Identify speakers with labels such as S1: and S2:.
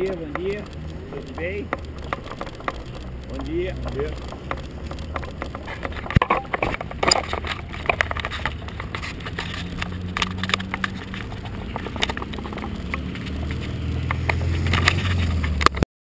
S1: dia, bom dia. Tudo bem? Bom dia. Bom dia.